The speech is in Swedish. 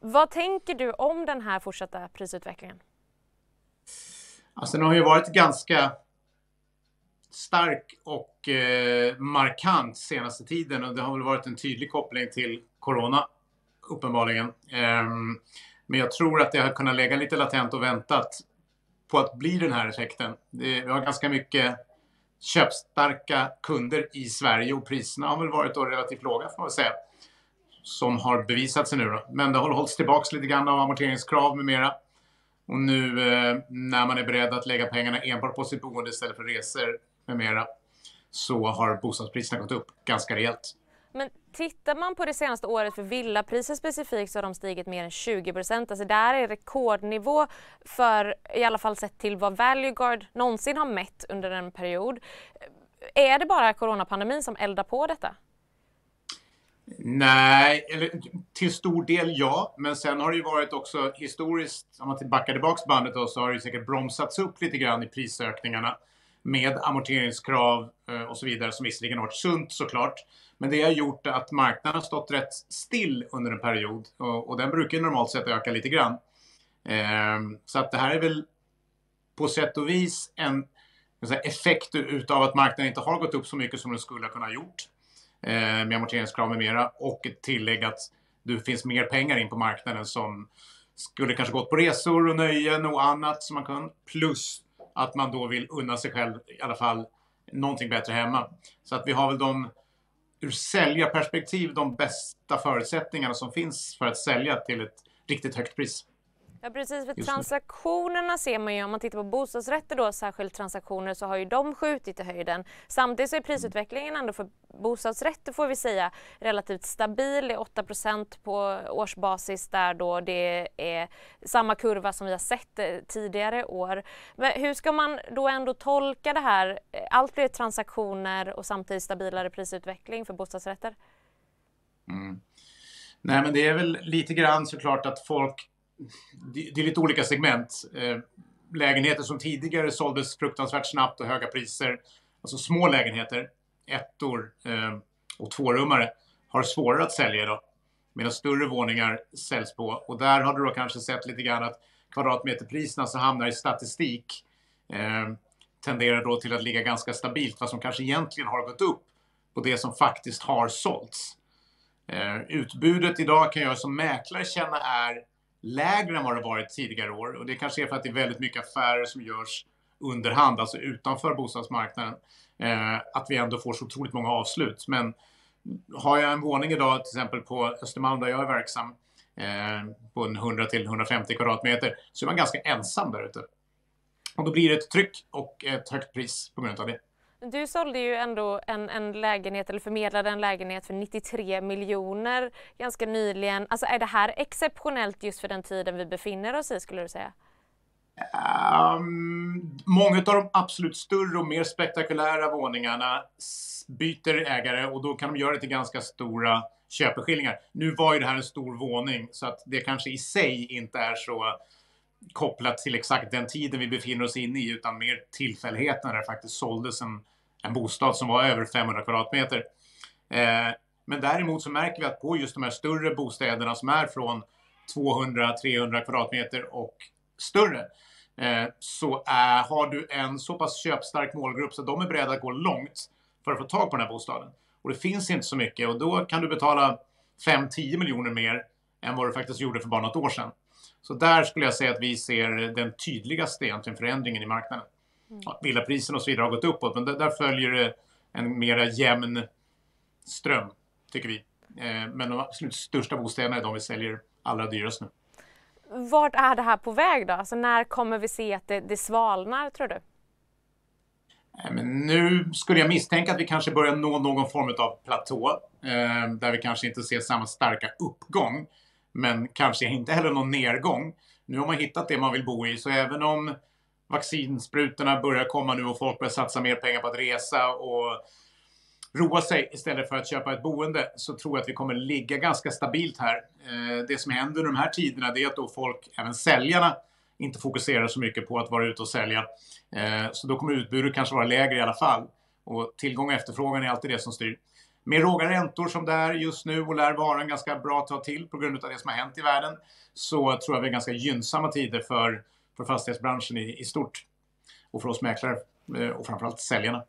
Vad tänker du om den här fortsatta prisutvecklingen? Alltså den har ju varit ganska stark och eh, markant senaste tiden och det har väl varit en tydlig koppling till Corona uppenbarligen. Eh, men jag tror att det har kunnat lägga lite latent och väntat på att bli den här effekten. Det, vi har ganska mycket köpstarka kunder i Sverige och priserna har väl varit då relativt låga får man säga. Som har bevisat sig nu då. Men det har hållits tillbaka lite grann av amorteringskrav med mera. Och nu eh, när man är beredd att lägga pengarna enbart på sitt boende istället för resor med mera så har bostadspriserna gått upp ganska rejält. Men tittar man på det senaste året för villapriser specifikt så har de stigit mer än 20 procent. Alltså där är rekordnivå för, i alla fall sett till vad Valueguard någonsin har mätt under en period. Är det bara coronapandemin som eldar på detta? Nej, eller till stor del ja. Men sen har det ju varit också historiskt, om man backar tillbaks bandet då, så har det ju säkert bromsats upp lite grann i prisökningarna med amorteringskrav eh, och så vidare som visserligen har varit sunt såklart. Men det har gjort att marknaden har stått rätt still under en period och, och den brukar normalt sett öka lite grann. Eh, så att det här är väl på sätt och vis en säga, effekt utav att marknaden inte har gått upp så mycket som den skulle ha kunnat gjort eh, med amorteringskrav med mera och ett tillägg att det finns mer pengar in på marknaden som skulle kanske gått på resor och nöjen och annat som man kan. Plus att man då vill unna sig själv i alla fall någonting bättre hemma. Så att vi har väl de ur säljarperspektiv de bästa förutsättningarna som finns för att sälja till ett riktigt högt pris. Ja precis, för transaktionerna ser man ju om man tittar på bostadsrätter då, särskilt transaktioner, så har ju de skjutit i höjden. Samtidigt så är prisutvecklingen ändå för bostadsrätter får vi säga relativt stabil, det är 8% på årsbasis där då det är samma kurva som vi har sett eh, tidigare år. Men hur ska man då ändå tolka det här? Allt fler transaktioner och samtidigt stabilare prisutveckling för bostadsrätter? Mm. Nej men det är väl lite grann såklart att folk det är lite olika segment. Eh, lägenheter som tidigare såldes fruktansvärt snabbt och höga priser, alltså små lägenheter, ettor eh, och tvårummare, har svårare att sälja idag. Medan större våningar säljs på. Och där har du då kanske sett lite grann att kvadratmeterpriserna som hamnar i statistik eh, tenderar då till att ligga ganska stabilt, vad som kanske egentligen har gått upp på det som faktiskt har sålts. Eh, utbudet idag kan jag som mäklare känna är lägre än vad det varit tidigare år. Och det kanske är för att det är väldigt mycket affärer som görs underhand, alltså utanför bostadsmarknaden. Eh, att vi ändå får så otroligt många avslut. Men har jag en våning idag till exempel på Östermalm där jag är verksam eh, på en 100 till 150 kvadratmeter så är man ganska ensam där ute. Och då blir det ett tryck och ett högt pris på grund av det. Du sålde ju ändå en, en lägenhet, eller förmedlade en lägenhet för 93 miljoner ganska nyligen. Alltså är det här exceptionellt just för den tiden vi befinner oss i skulle du säga? Um, många av de absolut större och mer spektakulära våningarna byter ägare och då kan de göra det till ganska stora köpeskillingar. Nu var ju det här en stor våning så att det kanske i sig inte är så kopplat till exakt den tiden vi befinner oss inne i utan mer tillfälligheten när det faktiskt såldes en, en bostad som var över 500 kvadratmeter. Eh, men däremot så märker vi att på just de här större bostäderna som är från 200-300 kvadratmeter och större eh, så är, har du en så pass köpstark målgrupp så de är beredda att gå långt för att få tag på den här bostaden. Och det finns inte så mycket och då kan du betala 5-10 miljoner mer än vad du faktiskt gjorde för bara något år sedan. Så där skulle jag säga att vi ser den tydligaste egentligen förändringen i marknaden. Mm. Villapriserna och så vidare har gått uppåt, men där följer det en mera jämn ström, tycker vi. Eh, men de absolut största bostäderna är de vi säljer allra dyrast nu. Vart är det här på väg då? Alltså när kommer vi se att det, det svalnar, tror du? Eh, men nu skulle jag misstänka att vi kanske börjar nå någon form av platå, eh, där vi kanske inte ser samma starka uppgång. Men kanske inte heller någon nedgång. Nu har man hittat det man vill bo i, så även om vaccinsprutorna börjar komma nu och folk börjar satsa mer pengar på att resa och roa sig istället för att köpa ett boende så tror jag att vi kommer ligga ganska stabilt här. Eh, det som händer under de här tiderna det är att då folk, även säljarna, inte fokuserar så mycket på att vara ute och sälja. Eh, så då kommer utbudet kanske vara lägre i alla fall. Och tillgång och efterfrågan är alltid det som styr med låga räntor som det är just nu och lär vara en ganska bra tag till på grund av det som har hänt i världen så tror jag vi är ganska gynnsamma tider för, för fastighetsbranschen i, i stort och för oss mäklare eh, och framförallt säljarna.